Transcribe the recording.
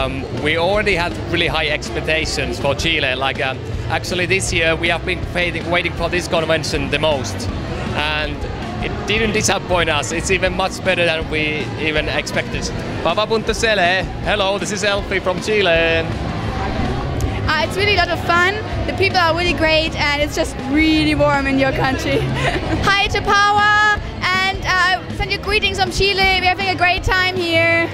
um, we already had really high expectations for Chile. Like um, actually this year we have been waiting, waiting for this convention the most, and it didn't disappoint us. It's even much better than we even expected. PAWA.cl, hello, this is Elffi from Chile. Uh, it's really a lot of fun. The people are really great, and it's just really warm in your country. Hi to PAWA, and uh, send you greetings from Chile. We're having a great time here.